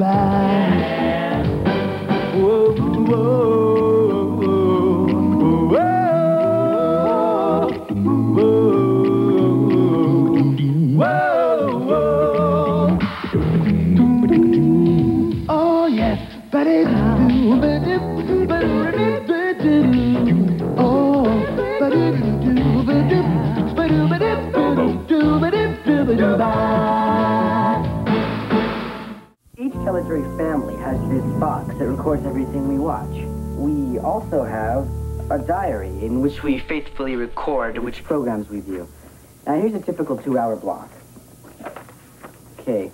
Oh has this box that records everything we watch. We also have a diary in which we faithfully record which programs we view. Now, here's a typical two-hour block. Okay,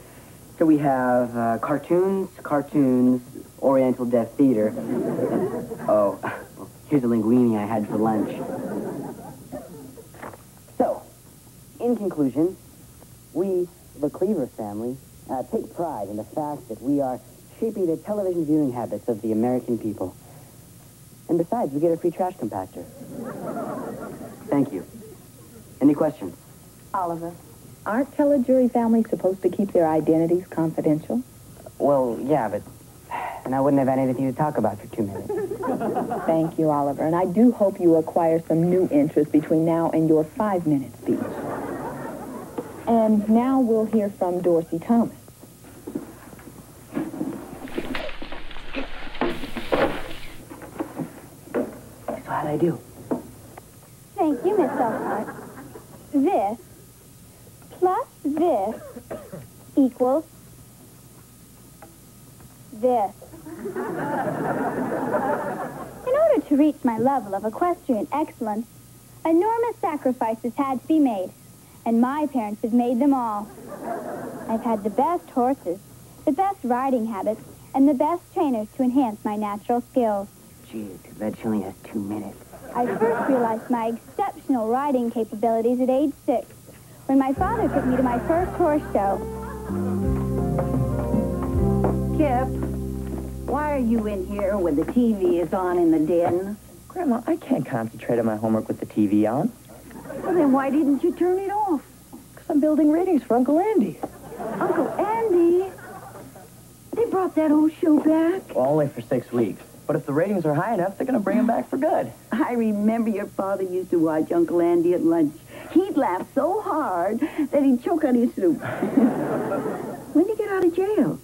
so we have uh, cartoons, cartoons, Oriental Deaf Theater. oh, here's a linguine I had for lunch. So, in conclusion, we, the Cleaver family, uh, take pride in the fact that we are shaping the television viewing habits of the American people. And besides, we get a free trash compactor. Thank you. Any questions? Oliver, aren't telejury families supposed to keep their identities confidential? Well, yeah, but and I wouldn't have had anything to talk about for two minutes. Thank you, Oliver. And I do hope you acquire some new interest between now and your five-minute speech. And now we'll hear from Dorsey Thomas. I do? Thank you, Miss Elkhart. This plus this equals this. In order to reach my level of equestrian excellence, enormous sacrifices had to be made, and my parents have made them all. I've had the best horses, the best riding habits, and the best trainers to enhance my natural skills. Gee, too bad she only has two minutes. I first realized my exceptional riding capabilities at age six, when my father took me to my first horse show. Kip, why are you in here when the TV is on in the den? Grandma, I can't concentrate on my homework with the TV on. Well, then why didn't you turn it off? Because I'm building ratings for Uncle Andy. Uncle Andy, they brought that old show back. Well, only for six weeks. But if the ratings are high enough, they're going to bring him back for good. I remember your father used to watch Uncle Andy at lunch. He'd laugh so hard that he'd choke on his soup. when did he get out of jail?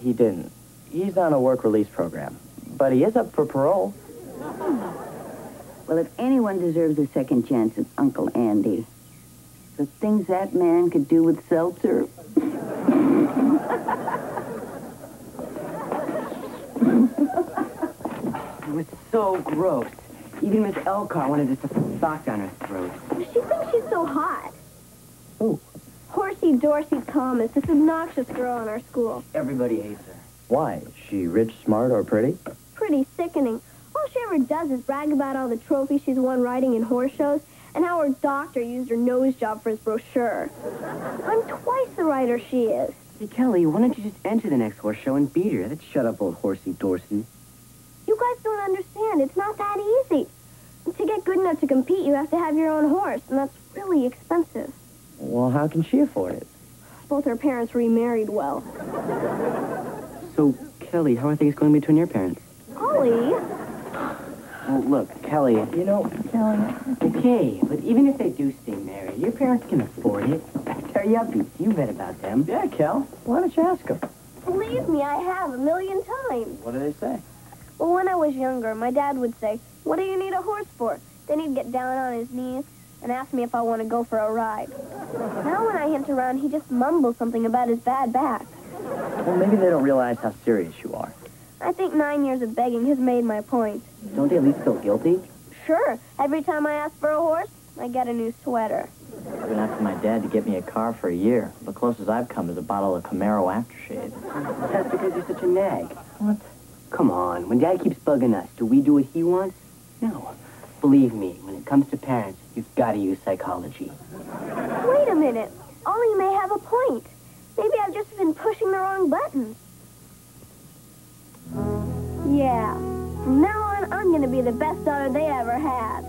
He didn't. He's on a work release program. But he is up for parole. Well, if anyone deserves a second chance, it's Uncle Andy. The things that man could do with seltzer. It was so gross. Even Miss Elcar wanted to stick a sock down her throat. She thinks she's so hot. Who? Horsey Dorsey Thomas, this obnoxious girl in our school. Everybody hates her. Why? Is she rich, smart, or pretty? Pretty sickening. All she ever does is brag about all the trophies she's won riding in horse shows and how her doctor used her nose job for his brochure. I'm twice the writer she is. Hey, Kelly, why don't you just enter the next horse show and beat her? Let's shut up, old horsey Dorsey. You guys don't understand. It's not that easy. To get good enough to compete, you have to have your own horse, and that's really expensive. Well, how can she afford it? Both her parents remarried well. So, Kelly, how are things going between your parents? Ollie, Well, look, Kelly, you know, Kelly, okay, but even if they do stay married, your parents can afford it. They're yuppies. You bet about them. Yeah, Kel. Why don't you ask them? believe me, I have a million times. What do they say? Well, when I was younger, my dad would say, what do you need a horse for? Then he'd get down on his knees and ask me if I want to go for a ride. Now when I hint around, he just mumbles something about his bad back. Well, maybe they don't realize how serious you are. I think nine years of begging has made my point. Don't they at least feel guilty? Sure, every time I ask for a horse, I get a new sweater. I've been asking my dad to get me a car for a year. The closest I've come is a bottle of Camaro aftershave. That's because you're such a nag. What? Come on. When Dad keeps bugging us, do we do what he wants? No. Believe me, when it comes to parents, you've got to use psychology. Wait a minute. Ollie may have a point. Maybe I've just been pushing the wrong buttons. Yeah. From now on, I'm going to be the best daughter they ever had.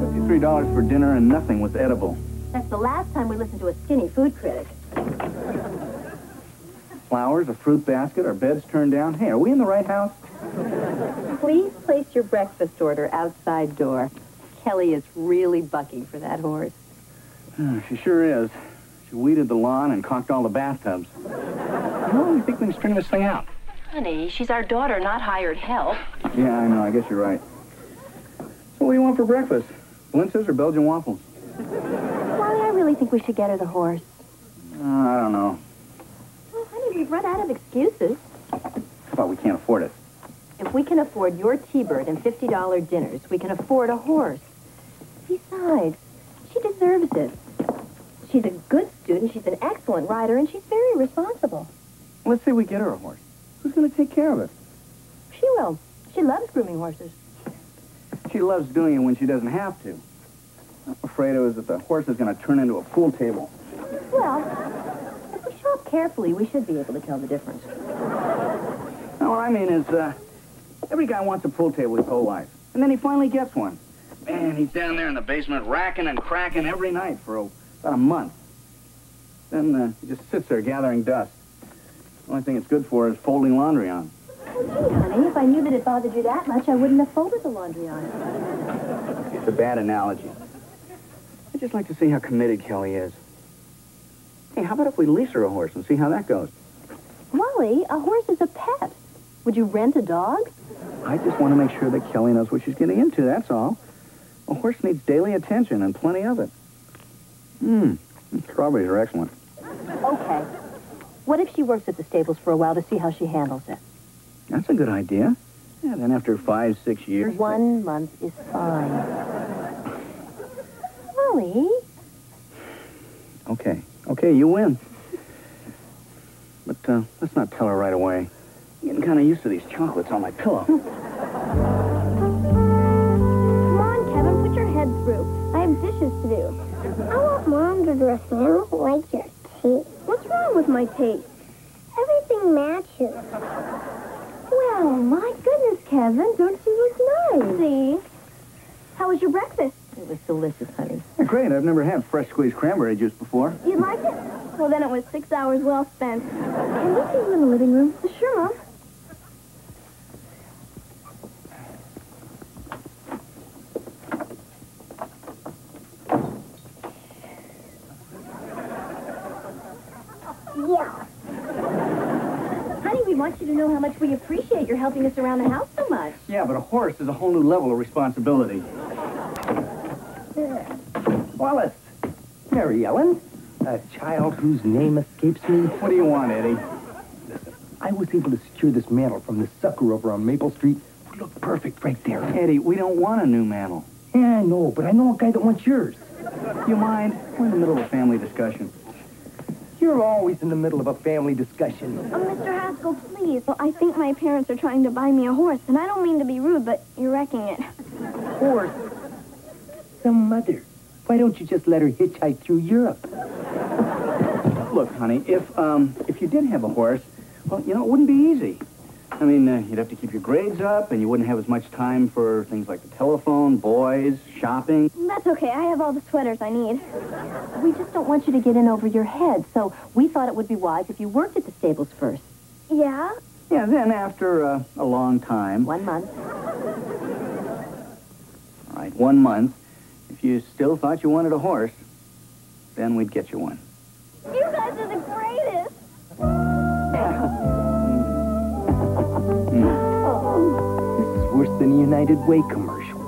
Fifty-three dollars for dinner and nothing was edible. That's the last time we listened to a skinny food critic. Flowers, a fruit basket, our beds turned down. Hey, are we in the right house? Please place your breakfast order outside door. Kelly is really bucking for that horse. Uh, she sure is. She weeded the lawn and caulked all the bathtubs. How long do you think we can string this thing out? Honey, she's our daughter, not hired help. Yeah, I know. I guess you're right. So what do you want for breakfast? Blintzes or Belgian waffles? Wally, I really think we should get her the horse. Uh, I don't know. Well, we've run out of excuses. How about we can't afford it? If we can afford your T-Bird and $50 dinners, we can afford a horse. Besides, she deserves it. She's a good student, she's an excellent rider, and she's very responsible. Let's say we get her a horse. Who's going to take care of it? She will. She loves grooming horses. She loves doing it when she doesn't have to. I'm afraid it was that the horse is going to turn into a pool table. Well, if we shop carefully, we should be able to tell the difference. Now, what I mean is, uh, every guy wants a pool table his whole life. And then he finally gets one. Man, he's down there in the basement racking and cracking every night for a, about a month. Then uh, he just sits there gathering dust. The only thing it's good for is folding laundry on. Gee, honey, if I knew that it bothered you that much, I wouldn't have folded the laundry on it. It's a bad analogy. I'd just like to see how committed Kelly is. Hey, how about if we lease her a horse and see how that goes? Wally, a horse is a pet. Would you rent a dog? I just want to make sure that Kelly knows what she's getting into, that's all. A horse needs daily attention and plenty of it. Mmm, strawberries are excellent. Okay. What if she works at the stables for a while to see how she handles it? That's a good idea. Yeah, then after five, six years... One month is fine. Wally, Okay, okay, you win. But uh, let's not tell her right away. I'm getting kind of used to these chocolates on my pillow. Come on, Kevin, put your head through. I have dishes to do. I want mom to dress me. I don't like your taste. What's wrong with my taste? Everything matches. Well, my goodness, Kevin, don't you look nice? See? How was your breakfast? It was delicious, honey. Yeah, great, I've never had fresh squeezed cranberry juice before. You like it? Well, then it was six hours well spent. Can we see you in the living room? Sure, Mom. Yeah. Honey, we want you to know how much we appreciate your helping us around the house so much. Yeah, but a horse is a whole new level of responsibility. Wallace. Mary Ellen. A child whose name escapes me. What do you want, Eddie? I was able to secure this mantle from the sucker over on Maple Street. Would look perfect right there. Eddie, we don't want a new mantle. Yeah, I know, but I know a guy that wants yours. You mind? We're in the middle of a family discussion. You're always in the middle of a family discussion. Oh, Mr. Haskell, please. Well, I think my parents are trying to buy me a horse, and I don't mean to be rude, but you're wrecking it. Horse. Some mother. Why don't you just let her hitchhike through Europe? Look, honey, if um if you did have a horse, well, you know, it wouldn't be easy. I mean, uh, you'd have to keep your grades up, and you wouldn't have as much time for things like the telephone, boys, shopping. That's okay. I have all the sweaters I need. We just don't want you to get in over your head, so we thought it would be wise if you worked at the stables first. Yeah? Yeah, then after uh, a long time, One month. all right, one month, if you still thought you wanted a horse, then we'd get you one. You guys are the greatest. This is worse than a United Way commercial.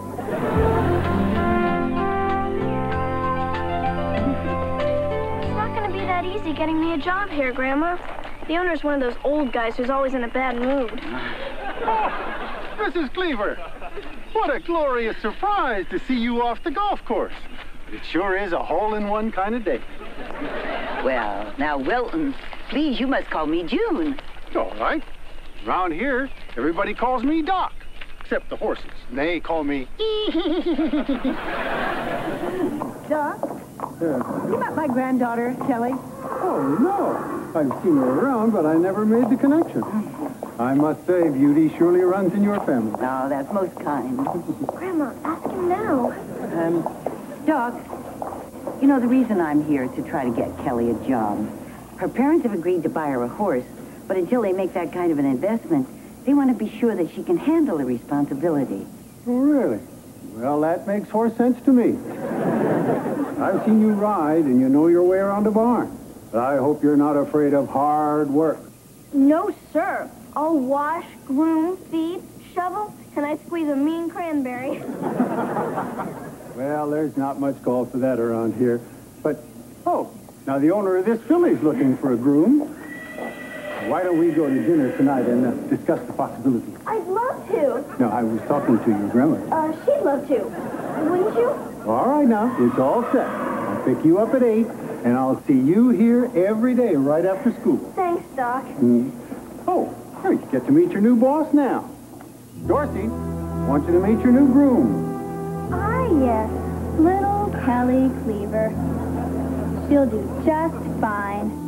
It's not going to be that easy getting me a job here, Grandma. The owner's one of those old guys who's always in a bad mood. Ah. Oh. Mrs. Cleaver, what a glorious surprise to see you off the golf course. It sure is a hole-in-one kind of day. Well, now, Wilton, please, you must call me June. All right. Around here, everybody calls me Doc, except the horses. They call me... Doc? You met my granddaughter, Kelly. Oh, no. I've seen her around, but I never made the connection. I must say, beauty surely runs in your family. Oh, that's most kind. Grandma, ask him now. Um, Doc, you know, the reason I'm here is to try to get Kelly a job. Her parents have agreed to buy her a horse, but until they make that kind of an investment, they want to be sure that she can handle the responsibility. Oh, really? Well, that makes horse sense to me. I've seen you ride, and you know your way around a barn. But I hope you're not afraid of hard work. No, sir. I'll wash, groom, feed, shovel, and I squeeze a mean cranberry. Well, there's not much call for that around here. But, oh, now the owner of this filly's looking for a groom. Why don't we go to dinner tonight and uh, discuss the possibilities? I'd love to. No, I was talking to your grandmother. Uh, she'd love to. Wouldn't you? All right, now, it's all set. I'll pick you up at 8, and I'll see you here every day right after school. Thanks, Doc. Mm. Oh, here, you get to meet your new boss now. Dorsey, want you to meet your new groom. Ah, yes. Little Kelly Cleaver. She'll do just fine.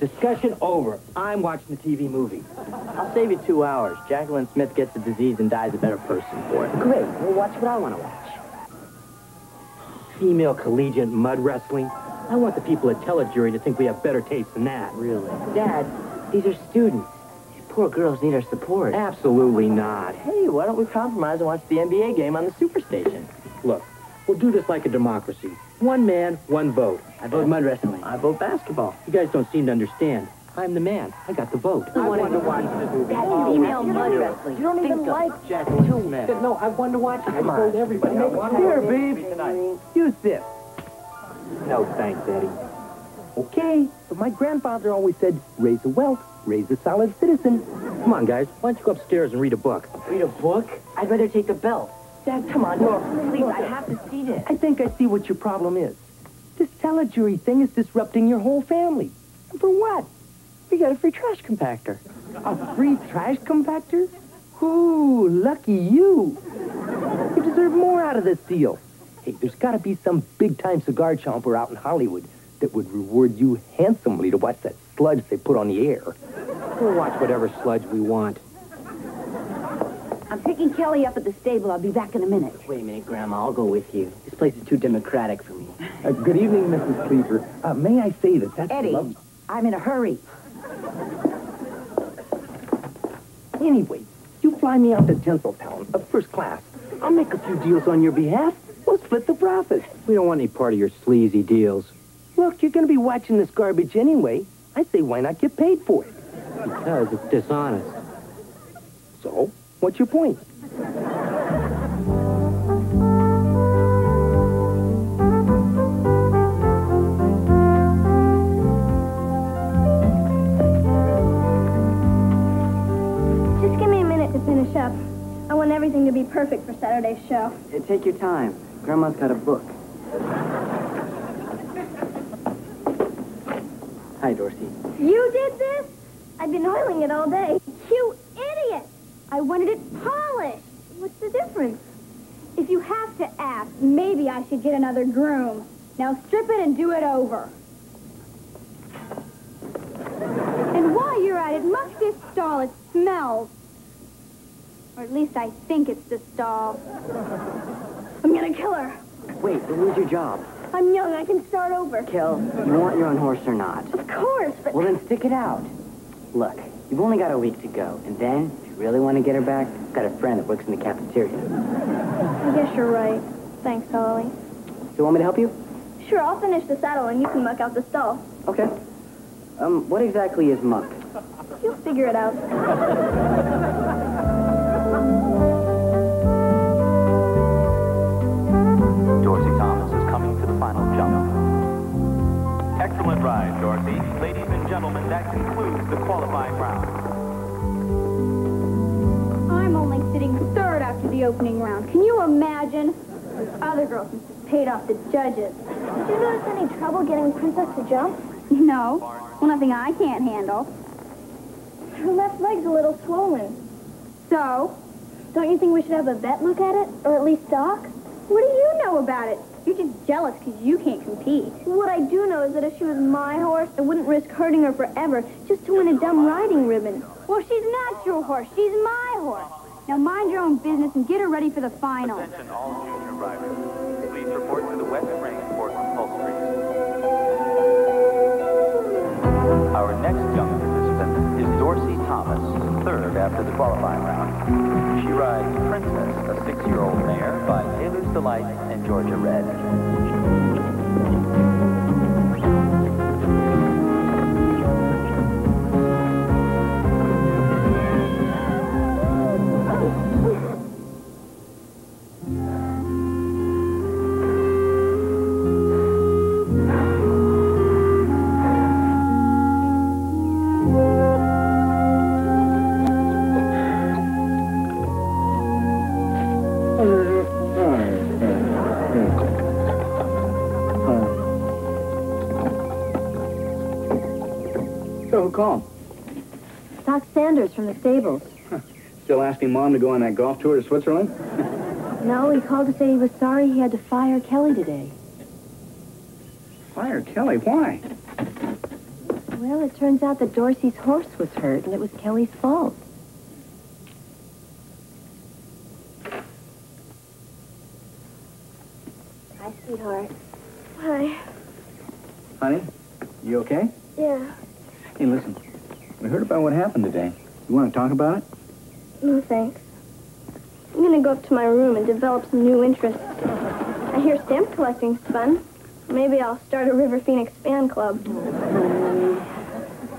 Discussion over. I'm watching the TV movie. I'll save you two hours. Jaclyn Smith gets the disease and dies a better person for it. Great. We'll watch what I want to watch. Female collegiate mud wrestling. I want the people at Telejury to think we have better taste than that. Really? Dad, these are students. These poor girls need our support. Absolutely not. Hey, why don't we compromise and watch the NBA game on the Superstation? Look, we'll do this like a democracy. One man, one vote. I vote mud wrestling. I vote basketball. You guys don't seem to understand. I'm the man. I got the vote. I want to watch the movie. Oh, female mud wrestling. You don't even Think of like Jaclyn Smith. No, I wanted to watch it. I Come on. told everybody. I want Here, to babe. Use this. No, thanks, Eddie. Okay, but my grandfather always said, raise a wealth, raise a solid citizen. Come on, guys. Why don't you go upstairs and read a book? Read a book? I'd rather take the belt. Dad, come on. No, please, I have to see this. I think I see what your problem is. This telejury thing is disrupting your whole family. And for what? We got a free trash compactor. A free trash compactor? Ooh, lucky you. You deserve more out of this deal. Hey, there's got to be some big-time cigar chomper out in Hollywood that would reward you handsomely to watch that sludge they put on the air. We'll watch whatever sludge we want. I'm picking Kelly up at the stable. I'll be back in a minute. Wait a minute, Grandma. I'll go with you. This place is too democratic for me. Uh, good evening, Mrs. Cleaver. Uh, may I say that that's Eddie, lov- I'm in a hurry. Anyway, you fly me out to Tinseltown, uh, first class. I'll make a few deals on your behalf. We'll split the profits. We don't want any part of your sleazy deals. Look, you're going to be watching this garbage anyway. I say, why not get paid for it? Because it's dishonest. So, what's your point? Just give me a minute to finish up. I want everything to be perfect for Saturday's show. Yeah, take your time. Grandma's got a book. Hi, Dorsey. You did this? I've been oiling it all day. I wanted it polished. What's the difference? If you have to ask, maybe I should get another groom. Now strip it and do it over. And while you're at it, muck this stall. It smells. Or at least I think it's the stall. I'm gonna kill her. Wait, then lose your job. I'm young. I can start over. Kel, you want your own horse or not? Of course, but... Well, then stick it out. Look, you've only got a week to go. And then, really want to get her back, I've got a friend that works in the cafeteria. I guess you're right. Thanks, Holly. Do you want me to help you? Sure, I'll finish the saddle and you can muck out the stall. Okay. Um, what exactly is muck? You'll figure it out. Opening round. Can you imagine? Those other have paid off the judges. Did you notice any trouble getting Princess to jump? No. Well, nothing I can't handle. Her left leg's a little swollen. So? Don't you think we should have a vet look at it? Or at least Doc? What do you know about it? You're just jealous because you can't compete. What I do know is that if she was my horse, I wouldn't risk hurting her forever just to win a dumb riding ribbon. Well, she's not your horse. She's my horse. Now mind your own business and get her ready for the final. Attention all junior riders. Please report to the West Ring for compulsory. Our next young participant is Dorsey Thomas, third after the qualifying round. She rides Princess, a six-year-old mare by Taylor's Delight and Georgia Red. Who called? Doc Sanders from the stables. Still asking Mom to go on that golf tour to Switzerland? No, he called to say he was sorry he had to fire Kelly today. Fire Kelly, why? Well, it turns out that Dorsey's horse was hurt, and it was Kelly's fault. Hi, sweetheart. Hi. Honey, you okay? Yeah. Hey, listen. We heard about what happened today. You want to talk about it? No, thanks. I'm gonna go up to my room and develop some new interests. I hear stamp collecting's fun. Maybe I'll start a River Phoenix fan club.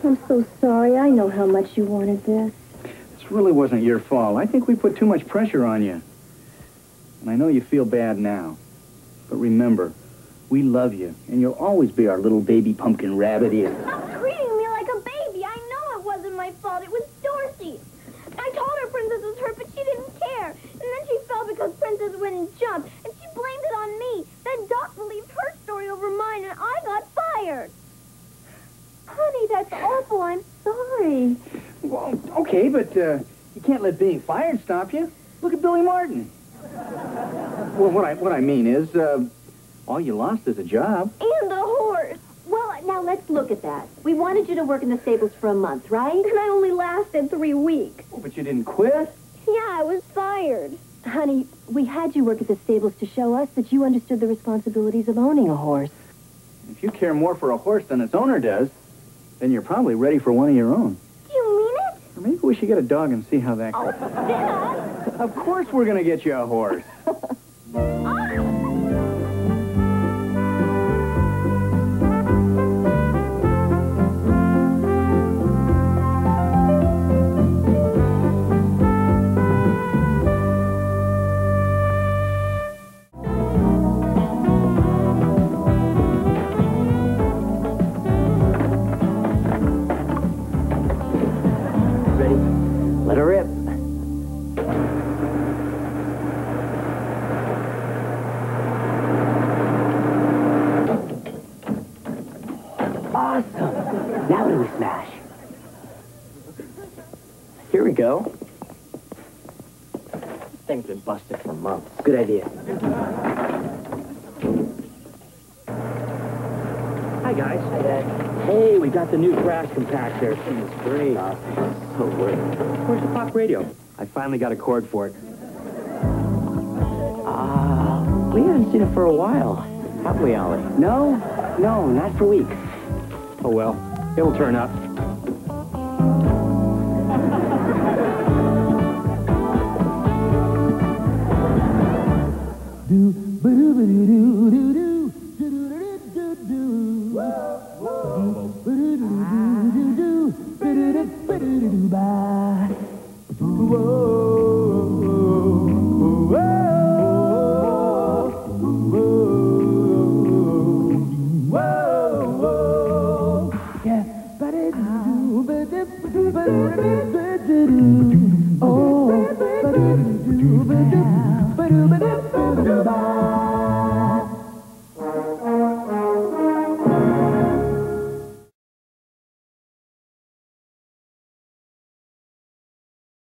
I'm so sorry. I know how much you wanted this. This really wasn't your fault. I think we put too much pressure on you. And I know you feel bad now. But remember, we love you, and you'll always be our little baby pumpkin rabbit ear. Stop treating me like a baby. I know it wasn't my fault. It was Dorsey. I told her Princess was hurt, but she didn't care. And then she fell because Princess wouldn't jump, and she blamed it on me. Then Doc believed her story over mine, and I got fired. Honey, that's awful. I'm sorry. Well, okay, but uh, you can't let being fired stop you. Look at Billy Martin. Well, what I what I mean is, uh, all you lost is a job. And a horse. Well, now let's look at that. We wanted you to work in the stables for a month, right? And I only lasted three weeks. Oh, but you didn't quit. Yeah, I was fired. Honey, we had you work at the stables to show us that you understood the responsibilities of owning a horse. If you care more for a horse than its owner does, then you're probably ready for one of your own. Do you mean it? Maybe we should get a dog and see how that goes. Oh, Dad! Of course we're gonna get you a horse. Awesome. Now do we smash? Here we go. This thing's been busted for months. Good idea. Hi, guys. Hi, Dad. Hey, we got the new trash compactor. It's great. so great. Where's the pop radio? I finally got a cord for it. Ah, we haven't seen it for a while, have we, Ollie? No, no, not for weeks. Oh, well, it'll turn up. Oh,